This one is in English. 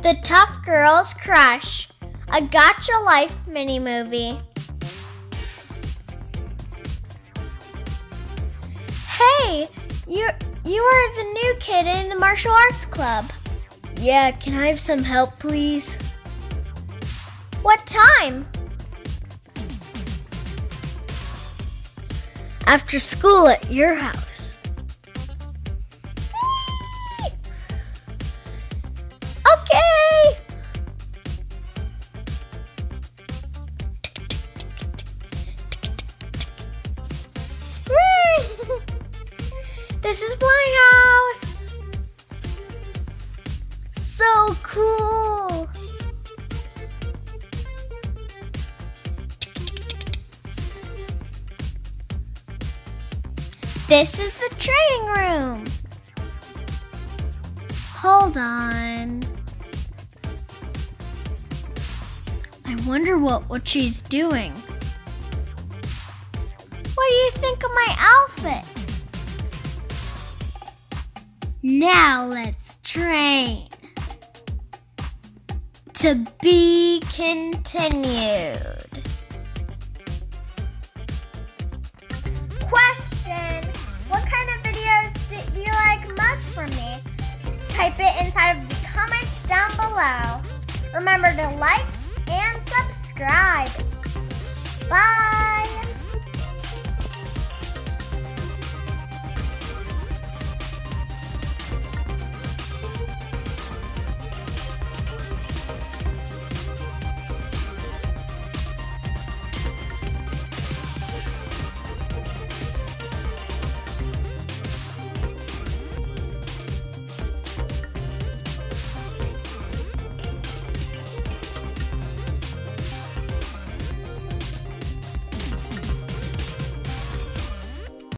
The Tough Girls Crush, a Gacha Life mini movie. Hey, you you are the new kid in the martial arts club. Yeah, can I have some help, please? What time? After school at your house. This is my house. So cool. This is the training room. Hold on. I wonder what, what she's doing. What do you think of my outfit? Now let's train. To be continued. Question What kind of videos do you like most from me? Type it inside of the comments down below. Remember to like and subscribe. Bye.